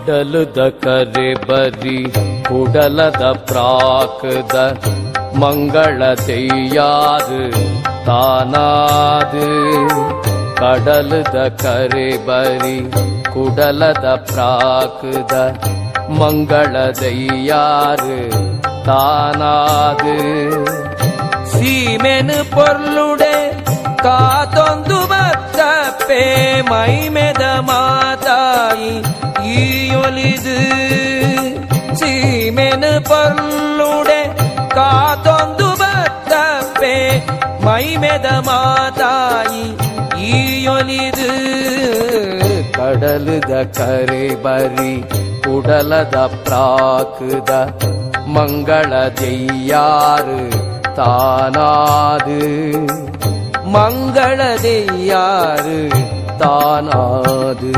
ಕಡಲುದ ಕರೆ ಬರಿ ಕುಡಲದ ಪ್ರಾಕದ ಮಂಗಳ தெய்யாது தானாது கடலுத கரை பரி குடலத பிராக்குத ಮಂಗಳ ದಯ್ಯಾರು ತಾನಾದು ಸೀಮೆನು ಪೊರ್ಲುಡೆ ಕಾತೊಂದು மைமேதமாவே மைமெதமாதாயி ஈயொலிது. சீமெனு பொருளுடே காதொந்து பத்தப்பே மைமெதமாதாயி ஈயொலிது. கடலுத கரை பரி குடலத பிராக்குத மங்கள ஜெய்யாறு தானாது. மங்கள தெய்யாறு தானாது?